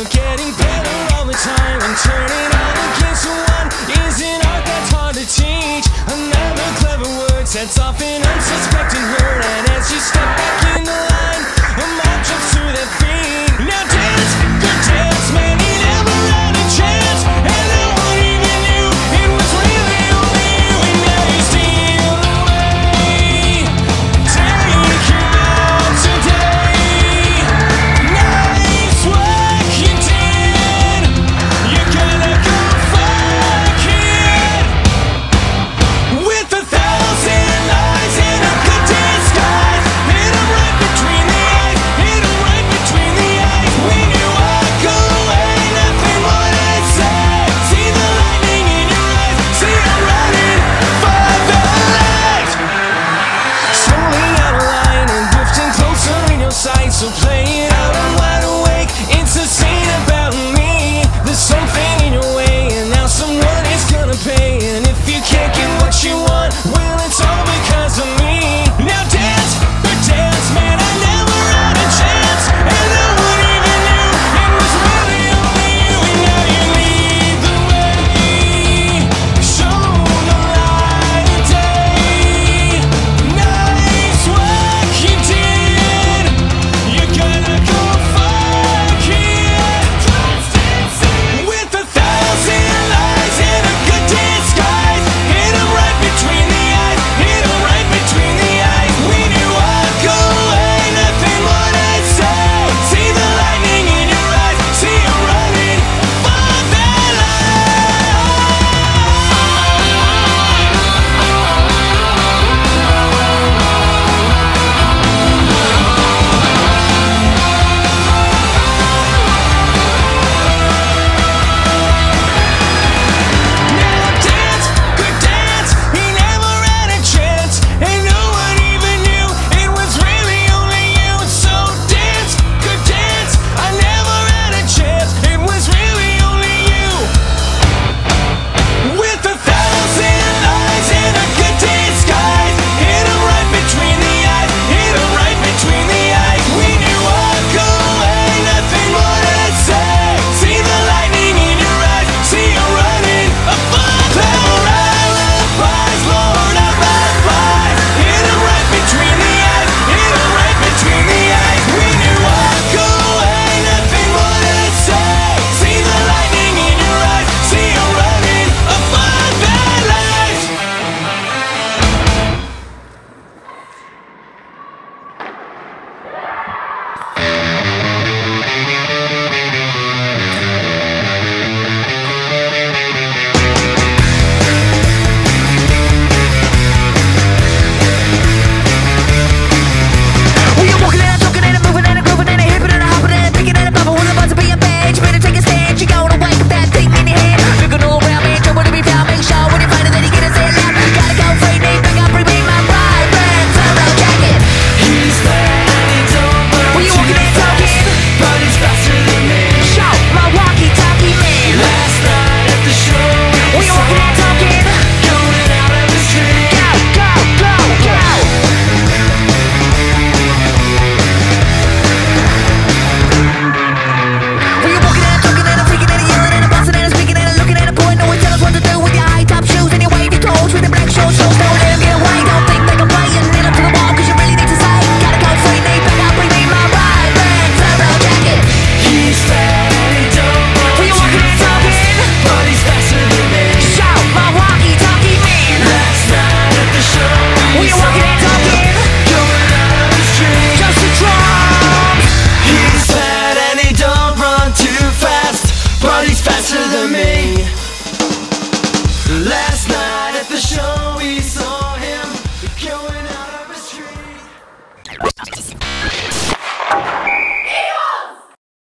You're getting better.